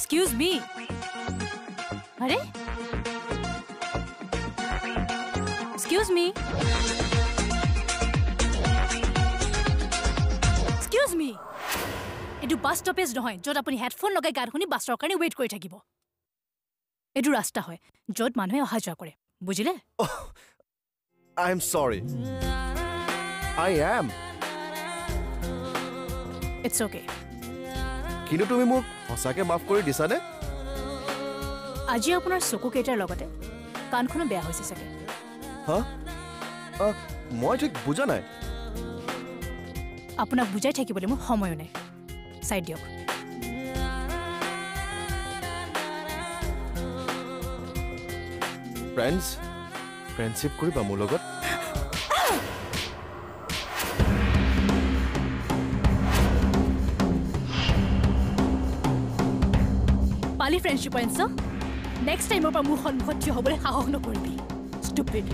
Excuse মি আৰে excuse মি excuse মি এইটো bus stoppage নহয় য'ত আপুনি হেডফোন লগাই গান শুনি বাছৰ কাৰণে ৱেইট কৰি থাকিব। এইটো ৰাস্তা হয় য'ত মানুহে অহা যোৱা কৰে। বুজিলে? আই এম চৰি আই এম ইটছ অ'কে কিন্তু তুমি মোক সঁচাকৈ মাফ কৰি দিছানে? আজি আপোনাৰ চকুকেইটাৰ লগতে কাণখনো বেয়া হৈছে চাগে। হা? মই ঠিক বুজা নাই। আপোনাক বুজাই থাকিবলৈ মোৰ সময়ো নাই। চাই দিয়ক। ফ্ৰেণ্ডছ ফ্ৰেণ্ডশ্বিপ কৰিবা মোৰ লগত? পালি ফ্ৰেণ্ডশ্বিপ আনিছ নেক্সট টাইমৰ পৰা মোৰ সন্মুখত থিয় হ'বলৈ সাহস নকৰিবি ষ্টুপিড